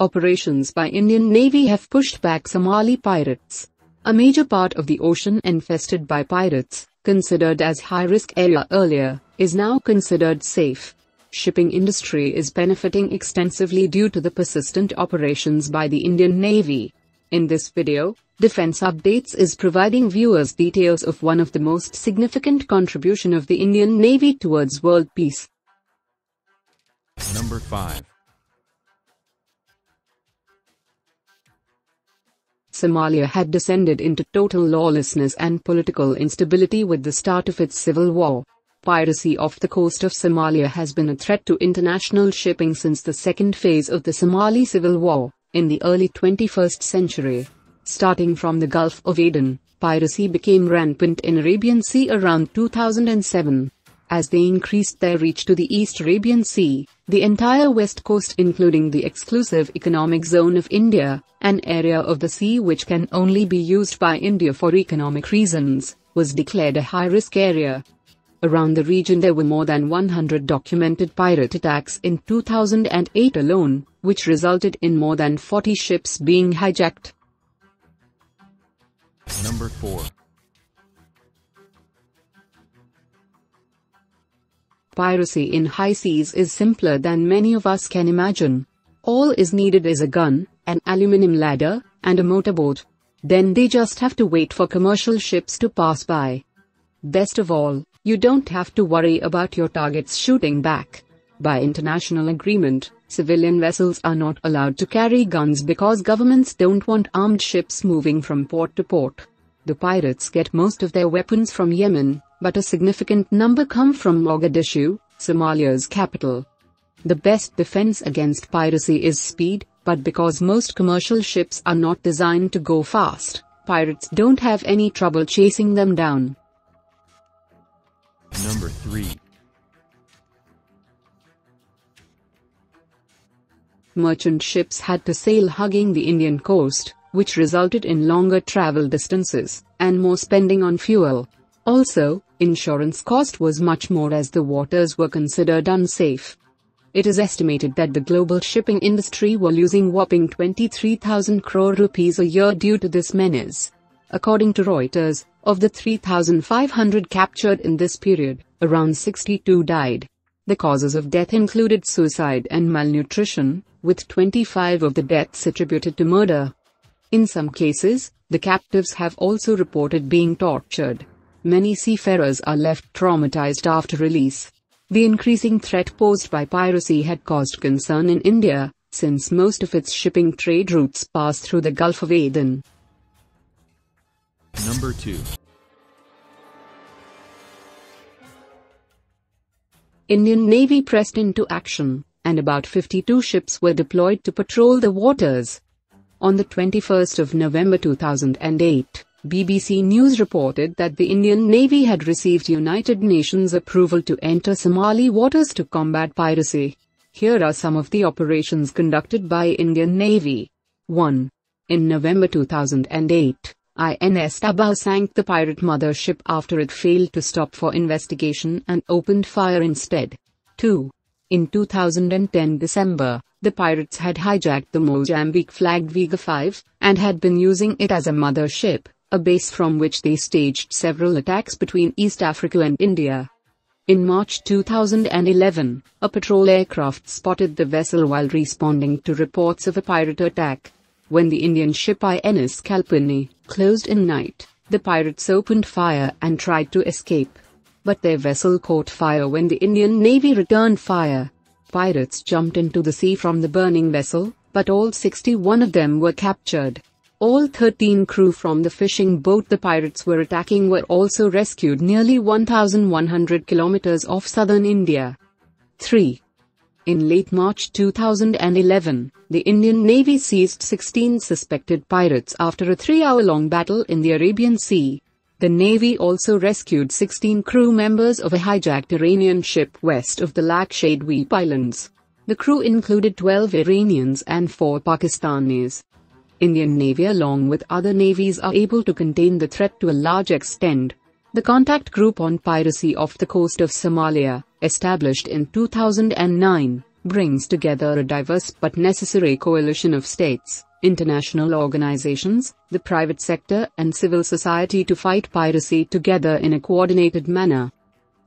operations by Indian Navy have pushed back Somali pirates. A major part of the ocean infested by pirates, considered as high-risk area earlier, is now considered safe. Shipping industry is benefiting extensively due to the persistent operations by the Indian Navy. In this video, Defense Updates is providing viewers details of one of the most significant contribution of the Indian Navy towards world peace. Number 5. Somalia had descended into total lawlessness and political instability with the start of its civil war. Piracy off the coast of Somalia has been a threat to international shipping since the second phase of the Somali Civil War, in the early 21st century. Starting from the Gulf of Aden, piracy became rampant in Arabian Sea around 2007. As they increased their reach to the East Arabian Sea, the entire west coast including the exclusive economic zone of India, an area of the sea which can only be used by India for economic reasons, was declared a high-risk area. Around the region there were more than 100 documented pirate attacks in 2008 alone, which resulted in more than 40 ships being hijacked. Number 4. Piracy in high seas is simpler than many of us can imagine. All is needed is a gun, an aluminum ladder, and a motorboat. Then they just have to wait for commercial ships to pass by. Best of all, you don't have to worry about your targets shooting back. By international agreement, civilian vessels are not allowed to carry guns because governments don't want armed ships moving from port to port. The pirates get most of their weapons from Yemen, but a significant number come from Mogadishu, Somalia's capital. The best defense against piracy is speed, but because most commercial ships are not designed to go fast, pirates don't have any trouble chasing them down. Number 3. Merchant ships had to sail hugging the Indian coast, which resulted in longer travel distances and more spending on fuel. Also, insurance cost was much more as the waters were considered unsafe. It is estimated that the global shipping industry were losing whopping 23,000 crore rupees a year due to this menace. According to Reuters, of the 3,500 captured in this period, around 62 died. The causes of death included suicide and malnutrition, with 25 of the deaths attributed to murder. In some cases, the captives have also reported being tortured. Many seafarers are left traumatized after release. The increasing threat posed by piracy had caused concern in India, since most of its shipping trade routes pass through the Gulf of Aden. Number 2. Indian Navy pressed into action, and about 52 ships were deployed to patrol the waters. On the 21st of November 2008, BBC News reported that the Indian Navy had received United Nations approval to enter Somali waters to combat piracy. Here are some of the operations conducted by Indian Navy. 1. In November 2008, INS Tabar sank the pirate mothership after it failed to stop for investigation and opened fire instead. 2. In 2010 December, the pirates had hijacked the Mozambique-flagged Vega 5 and had been using it as a mothership a base from which they staged several attacks between East Africa and India. In March 2011, a patrol aircraft spotted the vessel while responding to reports of a pirate attack. When the Indian ship INS Kalpeni closed in night, the pirates opened fire and tried to escape. But their vessel caught fire when the Indian Navy returned fire. Pirates jumped into the sea from the burning vessel, but all 61 of them were captured. All 13 crew from the fishing boat the pirates were attacking were also rescued nearly 1,100 kilometers off southern India. 3. In late March 2011, the Indian Navy seized 16 suspected pirates after a three-hour-long battle in the Arabian Sea. The Navy also rescued 16 crew members of a hijacked Iranian ship west of the Lakshadweep Islands. The crew included 12 Iranians and 4 Pakistanis. Indian Navy along with other navies are able to contain the threat to a large extent. The Contact Group on Piracy off the coast of Somalia, established in 2009, brings together a diverse but necessary coalition of states, international organizations, the private sector and civil society to fight piracy together in a coordinated manner.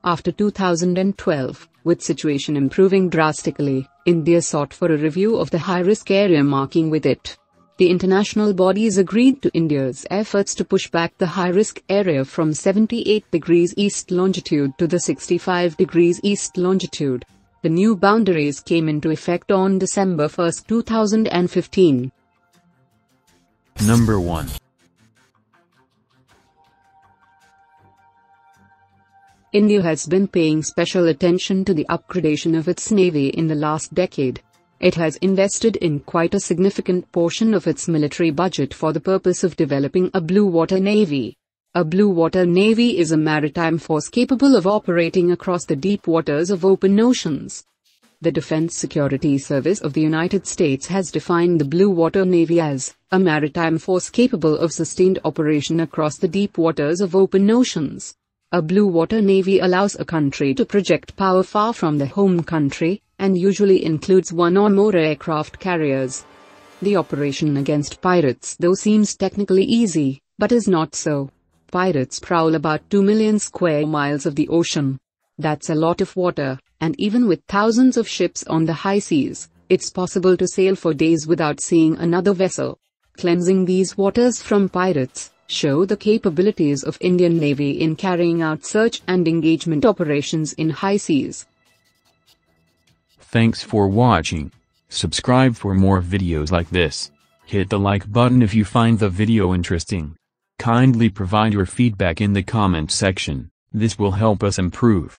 After 2012, with situation improving drastically, India sought for a review of the high-risk area marking with it. The international bodies agreed to India's efforts to push back the high-risk area from 78 degrees east longitude to the 65 degrees east longitude. The new boundaries came into effect on December 1, 2015. Number 1. India has been paying special attention to the upgradation of its navy in the last decade. It has invested in quite a significant portion of its military budget for the purpose of developing a blue water navy. A blue water navy is a maritime force capable of operating across the deep waters of open oceans. The Defense Security Service of the United States has defined the Blue Water Navy as a maritime force capable of sustained operation across the deep waters of open oceans. A blue water navy allows a country to project power far from the home country, and usually includes one or more aircraft carriers. The operation against pirates though seems technically easy, but is not so. Pirates prowl about 2 million square miles of the ocean. That's a lot of water, and even with thousands of ships on the high seas, it's possible to sail for days without seeing another vessel. Cleansing these waters from pirates show the capabilities of Indian Navy in carrying out search and engagement operations in high seas. Thanks for watching. Subscribe for more videos like this. Hit the like button if you find the video interesting. Kindly provide your feedback in the comment section, this will help us improve.